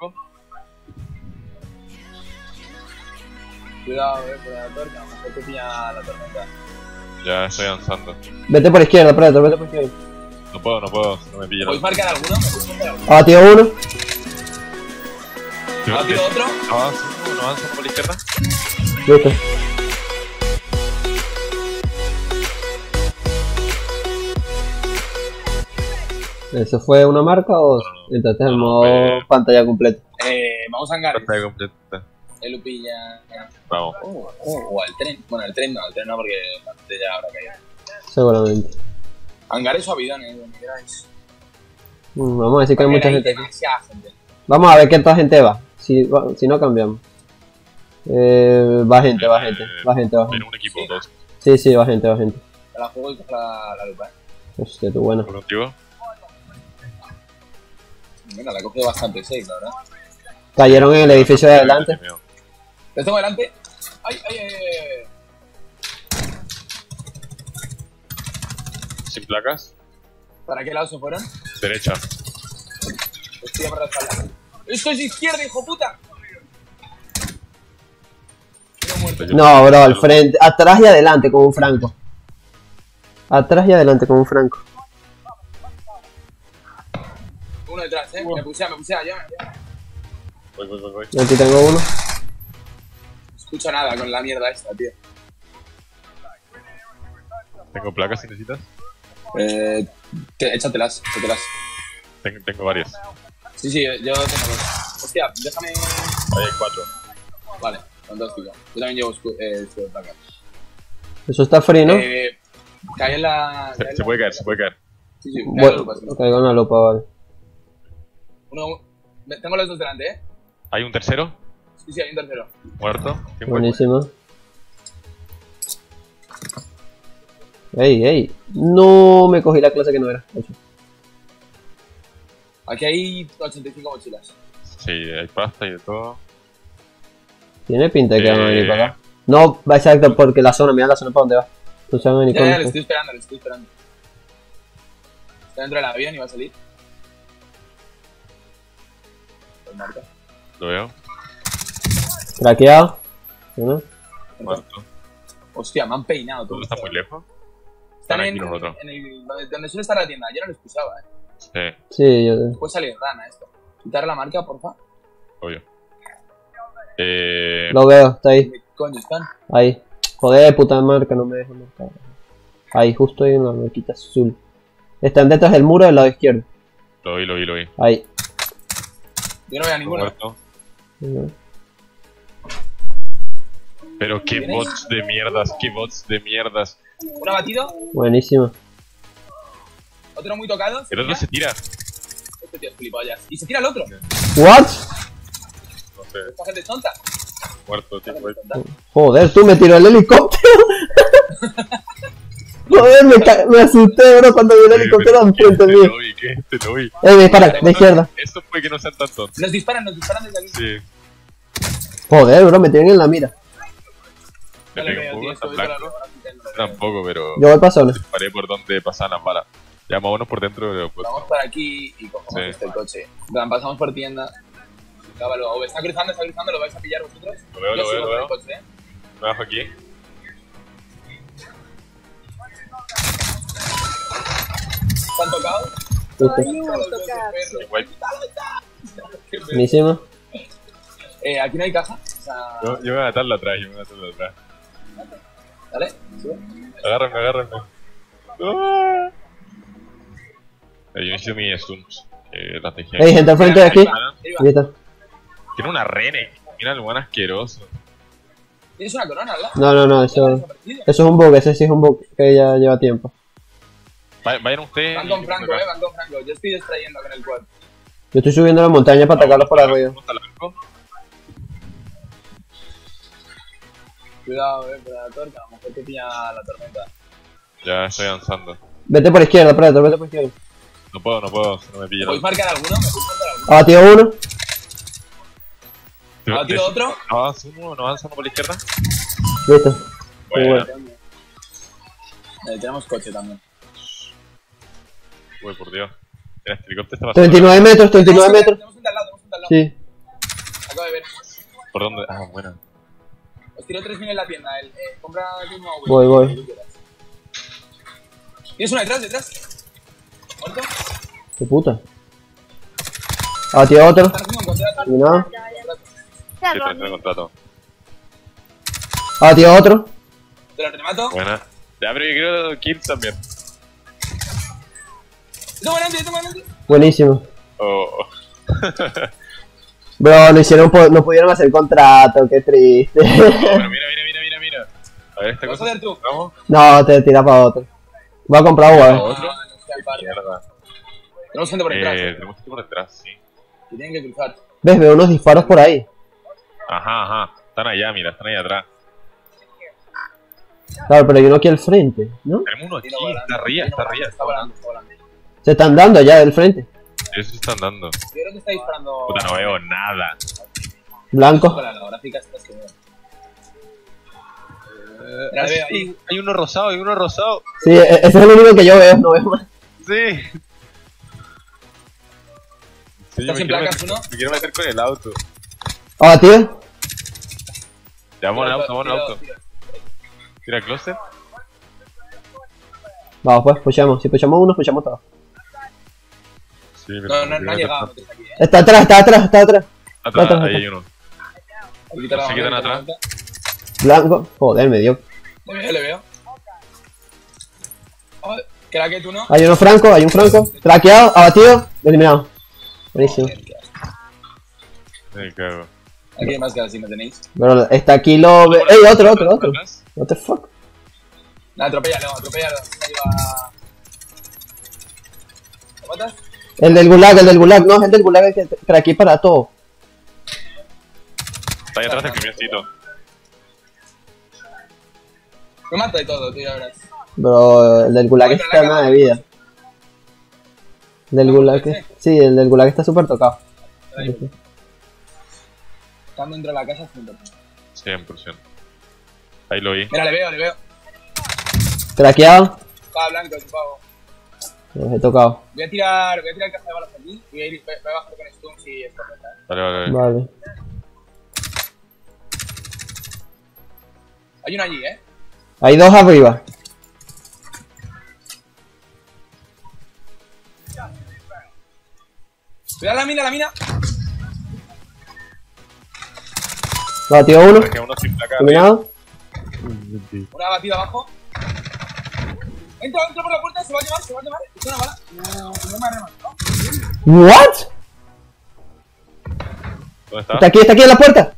blanco. Cuidado, eh, por la torta, a mejor te pilla la tormenta. Ya estoy avanzando. Vete por izquierda, Predator, vete por izquierda. No puedo, no puedo, no me pilla ¿Podéis la... marcar alguno? Abatido uno. ¿Ha tirado otro? No avanza, no avanza por la izquierda. Listo. ¿Eso fue una marca o entraste en modo fue- pantalla completa? Eh, vamos a hangares. Está completa. El lo pilla. Vamos. Oh, oh, o al tren. Bueno, el tren no, el tren no porque la gente ya habrá caído. Seguramente. Hangares o avidones, donde queráis. Mm, Vamos a decir que hay mucha Hay gente. Vamos a ver qué tanta gente va. Si, va- si no cambiamos. Eh, va gente, va gente, va gente, va En gente. un equipo, dos. Sí, sí, va gente, va gente. La juego y la, la lupa, eh. Hostia, tú bueno. Por Venga, la he cogido bastante safe, la verdad. Cayeron en el edificio de adelante. ¿Les tengo delante? ¡Ay, ay, ay! ay. Sin placas. ¿Para qué lado se fueron? Derecha. Estoy por la espalda. ¡Esto es izquierda, hijo puta! No, bro, al frente. Atrás y adelante con un franco. Atrás y adelante con un franco. Detrás, eh. Me pusea, me pusea, ya. ya. Voy, voy, voy, voy. Yo aquí tengo uno. No escucho nada con la mierda esta, tío. Tengo placas si necesitas. Eh. te- échatelas, échatelas. Tengo, tengo varias. Sí, sí, yo tengo dos. Hostia, déjame. Ahí hay cuatro. Vale, fantástico. Yo también llevo eh, escudo de placa. Eso está free, ¿no? Eh. Cae en la. cae Se, en se la- puede caer, se puede caer. Sí, sí, cae en la Bueno, lupa, sí. caigo en la lupa, vale. Uno. me- Tengo los dos delante, eh. Hay un tercero. Sí, sí, hay un tercero. Muerto. Buenísima. Ey, ey. No me cogí la clase que no era. Ocho. Aquí hay 85 mochilas. Sí, hay pasta y de todo. Tiene pinta de que van a venir Eh. para acá. No, va exacto, porque la zona, mira la zona para dónde va. No se van a venir Ya, con ya, le esto. estoy esperando, le estoy esperando. Está dentro del avión y va a salir. Marca. Lo veo. Craqueado. ¿No? Muerto. Hostia, me han peinado todo. ¿Todo está muy lejos? Están en, el, donde, suele estar la tienda. Yo no lo excusaba, eh. Sí, Sí, yo. Puede salir rana esto. Quitar la marca, porfa. obvio. Eh, Lo veo, está ahí. ¿Dónde coño están? Ahí. Joder, puta marca, no me dejo marcar. Ahí, justo ahí en la marquita azul. Están detrás del muro del lado izquierdo. lo vi, lo vi, lo vi. Ahí. Yo no veo a ninguno. Muerto. Pero qué ¿Tienes? bots de mierdas, qué bots de mierdas. Uno abatido, Buenísima. otro muy tocado. El otro se tira. Este tío es gilipollas. Y se tira el otro. ¿What? No sé, Esta gente es tonta. muerto, tío. Joder, tú me tiró el helicóptero. Joder, me, ca- me asusté, bro, cuando vi el helicóptero enfrente Te mío. lo vi. Te lo vi. Eh, dispara, de izquierda. Esto fue que no sean tan tontos. Nos disparan, nos disparan desde aquí. Sí, Joder, bro, me tienen en la mira. veo. Tampoco, pero Yo voy para zona. disparé por donde pasaban las balas. Ya vámonos por dentro, pues. Vamos por aquí y cogemos Sí. este coche. Plan, pasamos por tienda. Cábalo. Está cruzando, está cruzando, ¿lo vais a pillar vosotros? Lo veo, Yo lo veo, lo veo. coche, ¿eh? Me bajo aquí. ¿Están tocados? Buenísima. Eh, aquí no hay caja. O sea, yo, yo voy a matarla atrás, yo voy a matarla atrás. ¿Vale? Sube. Agárrenme, agárrenme. ¡Ah! Eh, Yo necesito mis stuns. Que las dejé. Ey, gente al frente de aquí. Tiene una rene. Mira el buen asqueroso. ¿Tienes una corona, ¿verdad? No, no, no, eso, eso es un bug, ese sí es un bug que ya lleva tiempo. Va- Vayan ustedes. Van con Franco, eh, van con Franco. Yo estoy distrayendo con el quad. Yo estoy subiendo la montaña para atacarlos por arriba. Cuidado, eh, por la torta. A lo mejor te pilla la tormenta. Ya estoy avanzando. Vete por izquierda, Predator, vete por izquierda. No puedo, no puedo, no me pilla ¿Podéis la... marcar alguno? ¿Me podéis marcar alguno? Abatido uno. ¿Ha tirado otro? ¿No avanza uno? ¿No avanza uno por la izquierda? Listo. Bueno, Eh, tenemos coche también. Uy, por Dios. Este helicóptero está pasando. 39 metros, 39 Tenemos un- metros. Tenemos un de al lado, tenemos un de al lado. Sí. ¿Por dónde? Ah, bueno. Os tiro 3.000 en la tienda. El, eh, compra uno AV. Voy, voy. quieras. ¿Tienes una detrás, detrás? ¿Muerto? ¿Qué puta? Ah, tío, otro. Contrato. Terminado. Sí, el contrato. Ah, tío, otro. Te lo remato. Buena. Ya, pero yo quiero kills también. Yo tengo delante, yo tengo delante. Buenísimo. Oh. Bro, no hicieron, no pudieron hacer contrato, qué triste. Oh, pero mira, mira, mira, mira, mira. A ver, esta ¿Lo vas a cosa. hacer tú? Vamos. no, te tira para otro. Voy a comprar uno, No, ¿Otro? no. Mierda. Tenemos gente por detrás. Eh, Eh. tenemos ir por detrás, sí. Que tienen que cruzar. ¿Ves? Veo unos disparos por ahí. Ajá, ajá. Están allá, mira, están allá atrás. Claro, pero yo no aquí al frente, ¿no? Tenemos uno aquí, está arriba, está arriba. Está volando, está volando. Se están dando allá del frente. Ellos se están dando. Yo creo que está disparando. Puta, no veo nada. Blanco. Eh, hay uno rosado, hay uno rosado. Sí, e- ese es el único que yo veo, no veo más. Sí. Sí, ¿Estás me en quiero placas, meter- uno? Me quiero meter con el auto. Ah, tío. Ya, vamos al auto, vamos al auto. Tira el closet. Vamos, pues, puchamos. Si puchamos uno, puchamos todos. Sí, pero No, no, no ha llegado. no está aquí, eh. Está atrás, está atrás, está atrás. Atrás, Atrás, ahí hay uno. Se a atrás. Blanco. Joder, me dio. Le veo, le veo. Oh, tú no. Hay uno franco, hay un franco. Traqueado, abatido, eliminado. Buenísimo. Me cago. Aquí hay más que así, ¿no tenéis? Pero está aquí lo. ¡Ey, otro, otro, otro! What the fuck? Nada, atropéllalo, atropéllalo. Ahí va. ¿Lo matas? El del gulag, el del gulag, no, es el del gulag el que craqueé para todo. Está ahí atrás del camioncito. Me mata y todo, ya verás. Pero el del gulag nada cama- de vida. El del gulag, ese? sí, el del gulag está súper tocado. Están dentro de la casa juntos. 100%. Ahí lo vi. Mira, le veo, le veo. Craqueado, Estaba blanco, pavo. Los he tocado. Voy a tirar, voy a tirar caja de balas aquí y voy a, ir, voy a bajar con stuns y esto. ¿verdad? Vale, vale, vale. Vale. Hay uno allí, eh. Hay dos arriba. Cuidado la mina, la mina. Batido uno, Que uno sin placa. eliminado. Una batida abajo. Entra, entra por la puerta, se va a quemar, se va a quemar. Es una bala. No, no me ha rematado. ¿What? ¿Dónde está? Está aquí, está aquí en la puerta.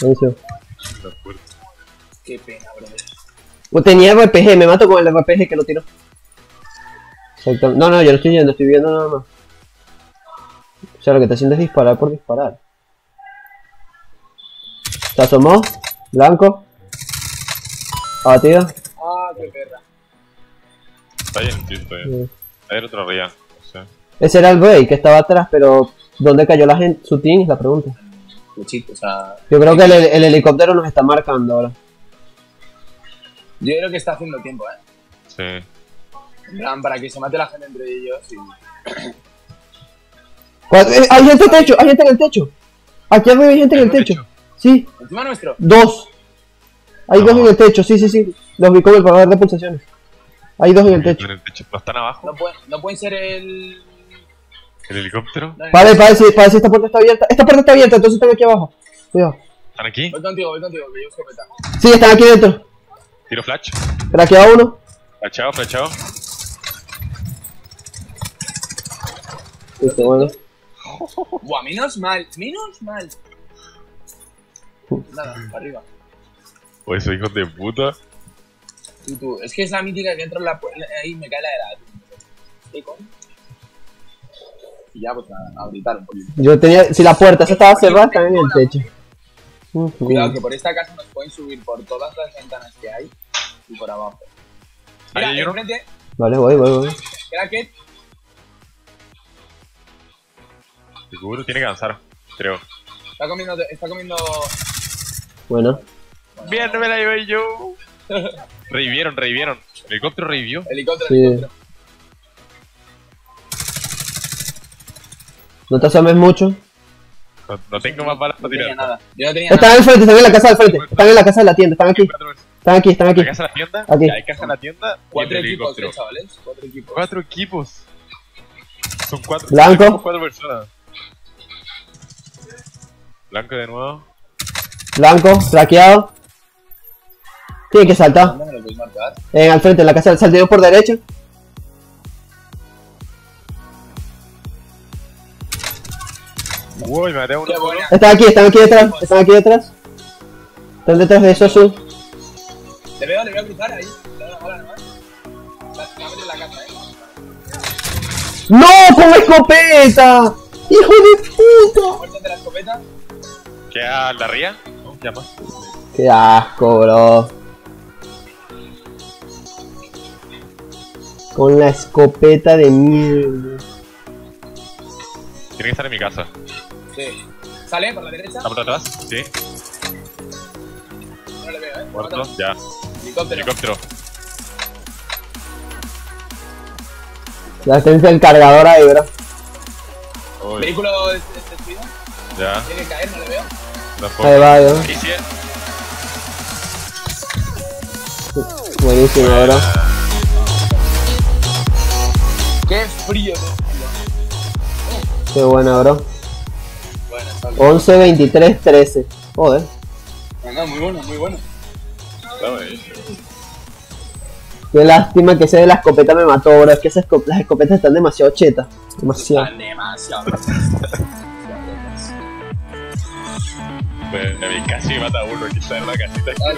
Buenísimo. La puerta. Qué pena, brother. Pues Tenía RPG, me mato con el RPG que lo tiró. Exacto. No, no, yo no estoy yendo, estoy viendo nada más. O sea, lo que está haciendo es disparar por disparar. Se asomó, blanco. Abatido. Ah, qué perra. Está bien, sí, está bien. Sí. Hay. No sé. Ese era el Bray que estaba atrás, pero ¿dónde cayó la gente? Su team es la pregunta. Cuchito, o sea. Yo creo que el, el helicóptero nos está marcando ahora. Yo creo que está haciendo tiempo, eh. Sí. En plan, para que se mate la gente entre ellos y. ¿Cuál- eh, Hay gente en el techo, hay gente en el techo. Aquí arriba hay gente en el ¿En el techo. Sí, Encima nuestro. dos. Hay No. dos en el techo, sí, sí, sí. Los vi con el pagador de pulsaciones. Hay dos en el techo. En el techo. ¿No están abajo? No, puede, no pueden ser el. ¿El helicóptero? No, ver, para ver si, para ver si esta puerta está abierta. Esta puerta está abierta, entonces están aquí abajo. Cuidado. ¿Están aquí? Voy contigo, voy contigo, que yo escopeta. Sí, están aquí dentro. Tiro flash. Craqueado uno. Flashado, flashado. Listo, bueno. Buah, menos mal, menos mal. Nada, para arriba. Esos hijos de puta. Tú, tú. Es que es la mítica que entro en la puerta. Ahí me cae la edad. ¿Qué con? Y ya, pues a, a gritar un poquito. Yo tenía, si la puerta esa estaba cerrada, están en el techo. Cuidado, que por esta casa nos pueden subir por todas las ventanas que hay y por abajo. Mira, hay uno. enfrente, Vale, voy, voy, voy. que Seguro tiene que avanzar. Creo. está comiendo. Está comiendo. Bueno. Bien, no me la llevé yo. Revivieron, revivieron. El helicóptero revivió. Helicóptero, Sí. helicóptero. No te asomes mucho. No, no tengo más balas No para tenía tirar. nada. Yo no tenía Están al frente, están en la casa del frente. Están en la casa de la tienda, están aquí. Están aquí, están aquí. ¿Hay casa en la tienda? Aquí. Ya, hay casa en la tienda. Cuatro equipos, eh, chavales. Cuatro equipos. Cuatro equipos. Son cuatro. Blanco. Cuatro personas. Blanco de nuevo. Blanco, traqueado. Tiene que saltar. ¿Dónde me lo podéis marcar? En al frente, en la casa del salteo por derecha. Uy, me maté a uno Qué solo. buena. Están aquí, están aquí detrás, están aquí detrás. Están detrás de Sosu. Le veo, le veo cruzar ahí. La. La- la eh. ¡No! ¡Con escopeta! ¡Hijo de puta! De la escopeta. ¿Queda la ría? Ya más. ¡Qué asco, bro! Con la escopeta de mierda. Tiene que estar en mi casa. Sí. Sale por la derecha. ¿Está por atrás? Sí. No le veo, eh. Muerto. Ya. Helicóptero. Helicóptero. La asistencia del cargador ahí, bro. Uy, Vehículo es- es destruido. ya. Tiene que caer, no le veo. La Ahí va, yo. Buenísimo, bro. Frío, tío. Qué buena, bro. Bueno, sale. 11, 23, 13. Joder. No, no, muy bueno, muy bueno. está buenísimo. Qué lástima que ese de la escopeta me mató, bro. Es que esas esco- las escopetas están demasiado chetas. Demasiado. Están demasiado. Pues, a mí casi me mata a uno que está en la casita. Ah,